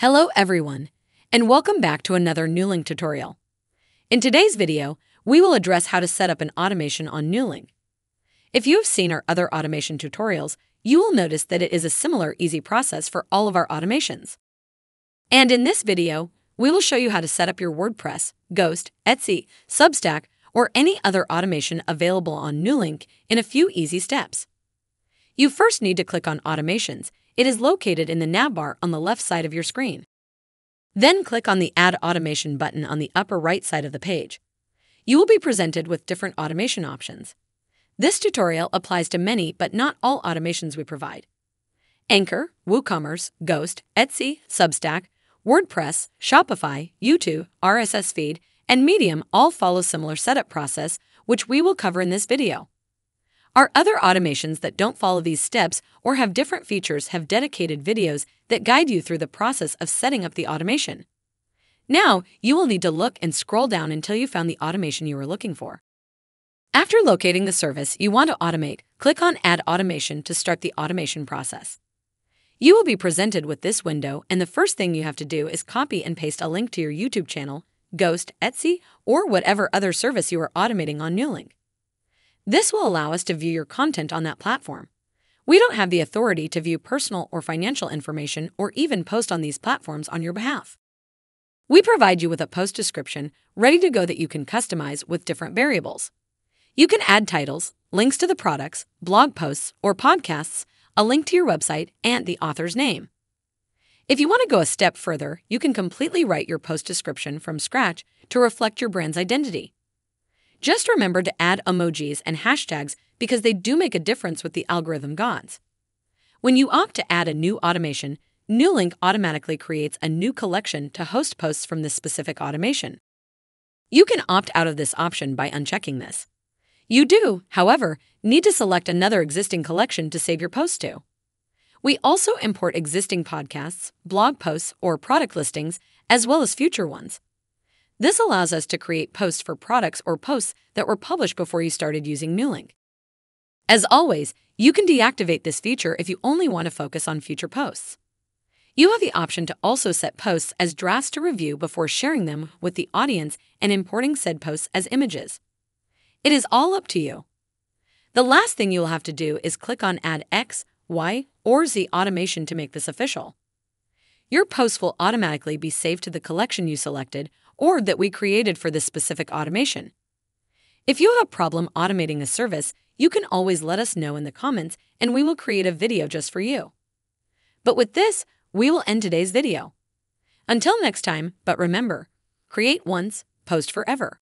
Hello everyone, and welcome back to another Nuelink tutorial. In today's video, we will address how to set up an automation on Nuelink. If you have seen our other automation tutorials, you will notice that it is a similar easy process for all of our automations. And in this video, we will show you how to set up your WordPress, Ghost, Etsy, Substack, or any other automation available on Nuelink in a few easy steps. You first need to click on Automations. It is located in the navbar on the left side of your screen. Then click on the Add Automation button on the upper right side of the page. You will be presented with different automation options. This tutorial applies to many but not all automations we provide. Anchor, WooCommerce, Ghost, Etsy, Substack, WordPress, Shopify, YouTube, RSS feed, and Medium all follow similar setup process, which we will cover in this video. Our other automations that don't follow these steps or have different features have dedicated videos that guide you through the process of setting up the automation. Now, you will need to look and scroll down until you found the automation you were looking for. After locating the service you want to automate, click on Add Automation to start the automation process. You will be presented with this window, and the first thing you have to do is copy and paste a link to your YouTube channel, Ghost, Etsy, or whatever other service you are automating on Nuelink. This will allow us to view your content on that platform. We don't have the authority to view personal or financial information or even post on these platforms on your behalf. We provide you with a post description ready to go that you can customize with different variables. You can add titles, links to the products, blog posts, or podcasts, a link to your website, and the author's name. If you want to go a step further, you can completely write your post description from scratch to reflect your brand's identity. Just remember to add emojis and hashtags because they do make a difference with the algorithm gods. When you opt to add a new automation, Nuelink automatically creates a new collection to host posts from this specific automation. You can opt out of this option by unchecking this. You do, however, need to select another existing collection to save your post to. We also import existing podcasts, blog posts, or product listings, as well as future ones. This allows us to create posts for products or posts that were published before you started using Nuelink. As always, you can deactivate this feature if you only want to focus on future posts. You have the option to also set posts as drafts to review before sharing them with the audience and importing said posts as images. It is all up to you. The last thing you'll have to do is click on Add X, Y, or Z automation to make this official. Your posts will automatically be saved to the collection you selected or that we created for this specific automation. If you have a problem automating a service, you can always let us know in the comments and we will create a video just for you. But with this, we will end today's video. Until next time, but remember, create once, post forever.